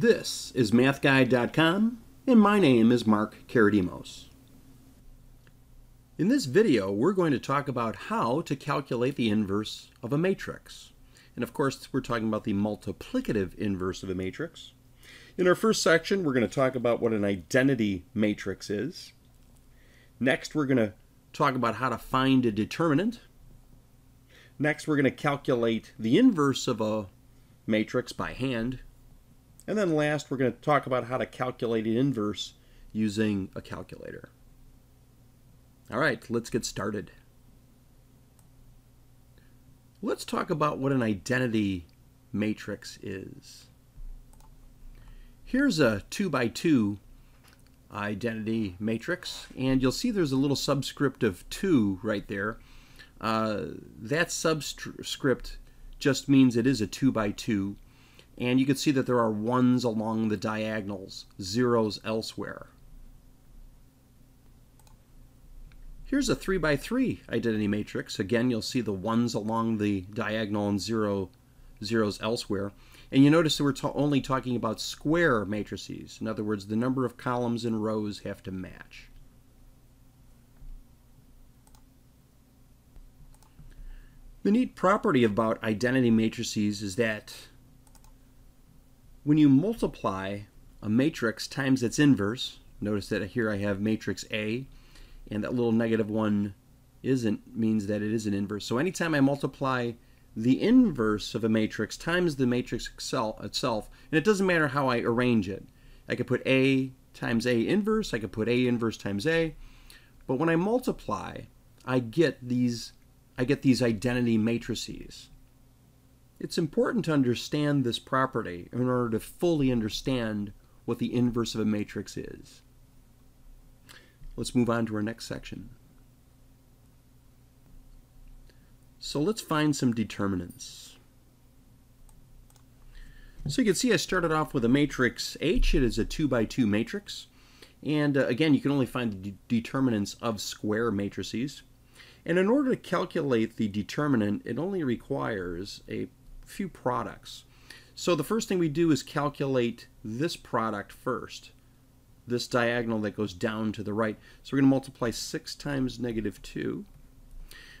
This is MathGuide.com, and my name is Mark Karadimos. In this video, we're going to talk about how to calculate the inverse of a matrix. And of course, we're talking about the multiplicative inverse of a matrix. In our first section, we're going to talk about what an identity matrix is. Next, we're going to talk about how to find a determinant. Next, we're going to calculate the inverse of a matrix by hand. And then last, we're going to talk about how to calculate an inverse using a calculator. All right, let's get started. Let's talk about what an identity matrix is. Here's a 2 by 2 identity matrix, and you'll see there's a little subscript of 2 right there. Uh, that subscript just means it is a 2 by 2, and you can see that there are ones along the diagonals, zeros elsewhere. Here's a 3 by 3 identity matrix. Again, you'll see the ones along the diagonal and zero zeros elsewhere. And you notice that we're only talking about square matrices. In other words, the number of columns and rows have to match. The neat property about identity matrices is that when you multiply a matrix times its inverse, notice that here I have matrix A, and that little negative 1 isn't means that it is an inverse. So anytime I multiply the inverse of a matrix times the matrix itself, and it doesn't matter how I arrange it. I could put A times A inverse, I could put A inverse times A, but when I multiply, I get these I get these identity matrices. It's important to understand this property in order to fully understand what the inverse of a matrix is. Let's move on to our next section. So let's find some determinants. So you can see I started off with a matrix H. It is a 2 by 2 matrix. And uh, again, you can only find the de determinants of square matrices. And in order to calculate the determinant, it only requires a few products. So the first thing we do is calculate this product first this diagonal that goes down to the right. So we're going to multiply 6 times negative 2.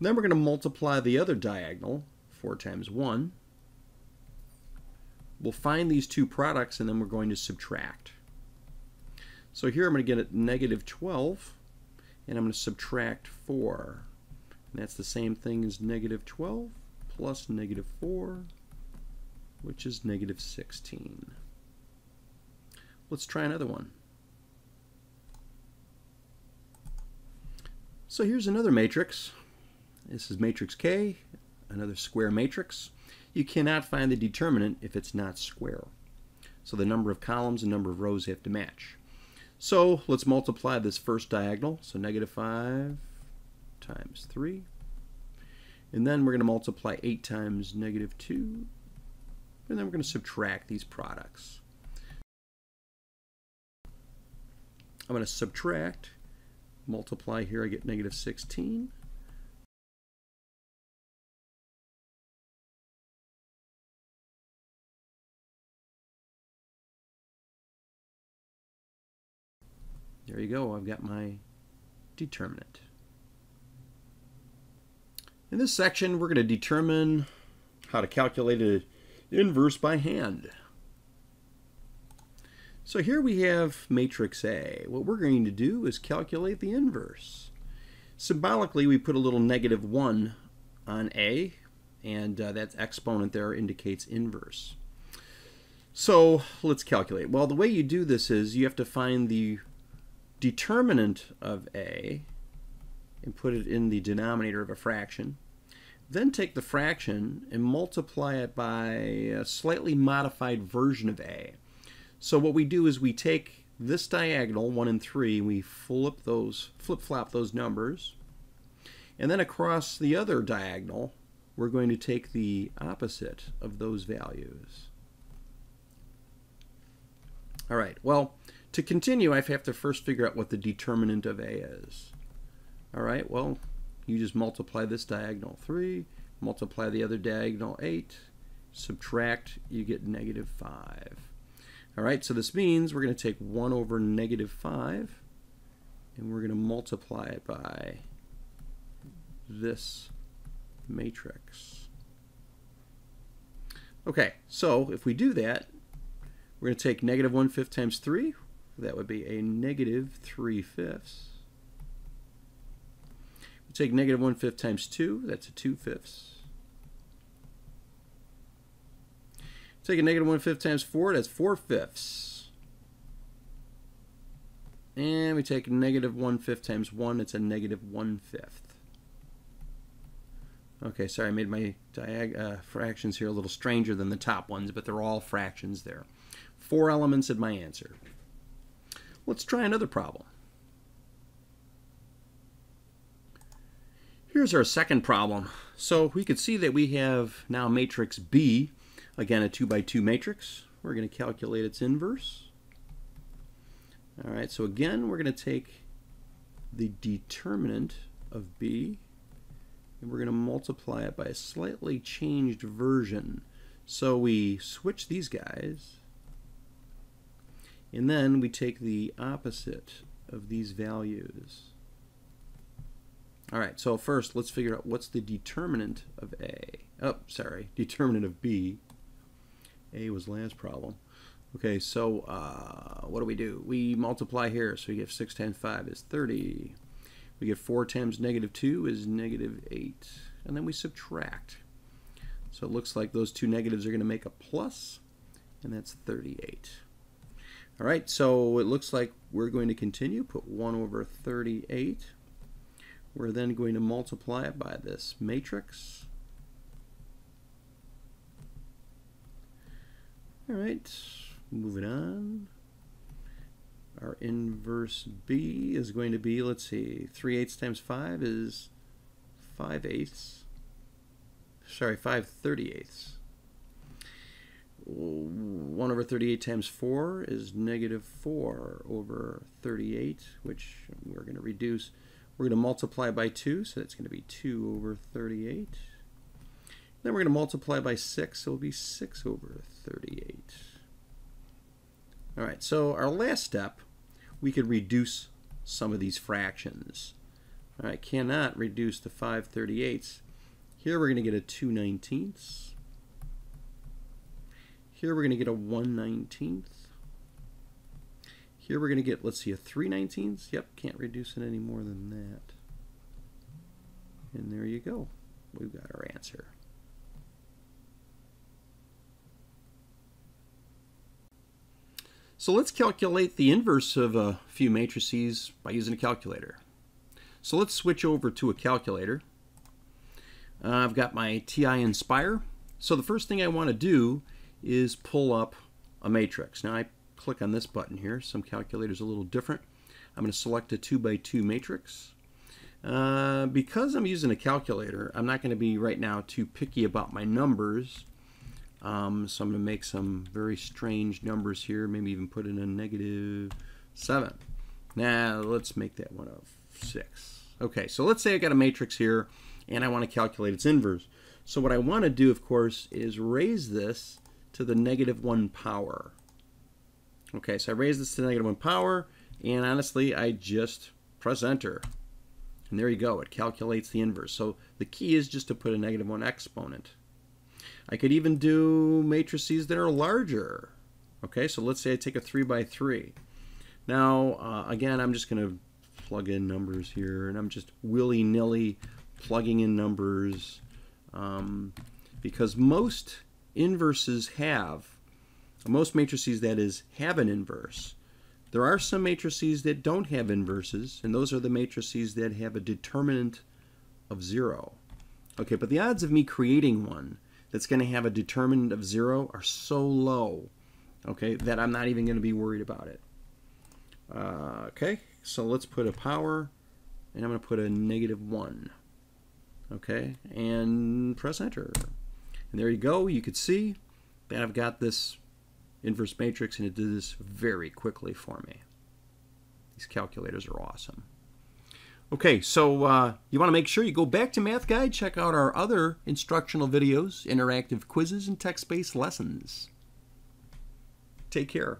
then we're going to multiply the other diagonal, 4 times 1. We'll find these two products and then we're going to subtract. So here I'm going to get a negative 12 and I'm going to subtract 4. And that's the same thing as negative 12 plus negative 4 which is negative 16. Let's try another one. So here's another matrix. This is matrix K, another square matrix. You cannot find the determinant if it's not square. So the number of columns and number of rows have to match. So let's multiply this first diagonal. So negative 5 times 3. And then we're going to multiply 8 times negative 2. And then we're going to subtract these products. I'm going to subtract multiply here, I get negative 16. There you go, I've got my determinant. In this section, we're going to determine how to calculate an inverse by hand. So here we have matrix A. What we're going to do is calculate the inverse. Symbolically, we put a little negative 1 on A, and uh, that exponent there indicates inverse. So let's calculate. Well, the way you do this is you have to find the determinant of A and put it in the denominator of a fraction. Then take the fraction and multiply it by a slightly modified version of A. So what we do is we take this diagonal, 1 and 3, we flip those, flip-flop those numbers, and then across the other diagonal, we're going to take the opposite of those values. All right, well, to continue, I have to first figure out what the determinant of A is. All right, well, you just multiply this diagonal 3, multiply the other diagonal 8, subtract, you get negative 5. All right, so this means we're going to take 1 over negative 5, and we're going to multiply it by this matrix. Okay, so if we do that, we're going to take negative 1 fifth times 3. That would be a negative 3 fifths. Take negative 1 fifth times 2. That's a 2 fifths. Take a negative 1 fifth times 4. That's 4 fifths. And we take negative 1 fifth times 1. It's a negative 1 fifth. Okay, sorry, I made my uh, fractions here a little stranger than the top ones, but they're all fractions there. Four elements in my answer. Let's try another problem. Here's our second problem. So we could see that we have now matrix B, again a 2 by 2 matrix. We're going to calculate its inverse. All right, so again, we're going to take the determinant of B, and we're going to multiply it by a slightly changed version. So we switch these guys, and then we take the opposite of these values. All right, so first let's figure out what's the determinant of A. Oh, sorry, determinant of B. A was last problem. Okay, so uh, what do we do? We multiply here, so we get 6 times 5 is 30. We get 4 times negative 2 is negative 8. And then we subtract. So it looks like those two negatives are going to make a plus, and that's 38. All right, so it looks like we're going to continue. Put 1 over 38. We're then going to multiply it by this matrix. All right, moving on. Our inverse B is going to be, let's see, 3 eighths times 5 is 5 eighths. Sorry, 5 30 eighths. 1 over 38 times 4 is negative 4 over 38, which we're going to reduce. We're going to multiply by 2, so that's going to be 2 over 38. Then we're going to multiply by 6, so it'll be 6 over 38. All right, so our last step, we could reduce some of these fractions. Right, cannot reduce to 5 38ths. Here we're going to get a 2 19ths. Here we're going to get a 1 19th. Here we're going to get, let's see, a 319s. Yep, can't reduce it any more than that. And there you go. We've got our answer. So let's calculate the inverse of a few matrices by using a calculator. So let's switch over to a calculator. Uh, I've got my TI-Nspire. So the first thing I want to do is pull up a matrix. Now I click on this button here. Some calculators a little different. I'm going to select a 2 by 2 matrix. Uh, because I'm using a calculator, I'm not going to be right now too picky about my numbers. Um, so I'm going to make some very strange numbers here, maybe even put in a negative 7. Now let's make that one of 6. Okay, so let's say I got a matrix here and I want to calculate its inverse. So what I want to do, of course, is raise this to the negative 1 power. Okay, so I raise this to negative 1 power, and honestly, I just press enter. And there you go, it calculates the inverse. So the key is just to put a negative 1 exponent. I could even do matrices that are larger. Okay, so let's say I take a 3 by 3. Now, uh, again, I'm just going to plug in numbers here, and I'm just willy-nilly plugging in numbers um, because most inverses have, most matrices that is, have an inverse. There are some matrices that don't have inverses, and those are the matrices that have a determinant of 0. Okay, but the odds of me creating one that's going to have a determinant of 0 are so low, okay, that I'm not even going to be worried about it. Uh, okay, so let's put a power, and I'm going to put a negative 1. Okay, and press enter. And there you go. You could see that I've got this inverse matrix, and it did this very quickly for me. These calculators are awesome. Okay, so uh, you want to make sure you go back to Math Guide, check out our other instructional videos, interactive quizzes, and text-based lessons. Take care.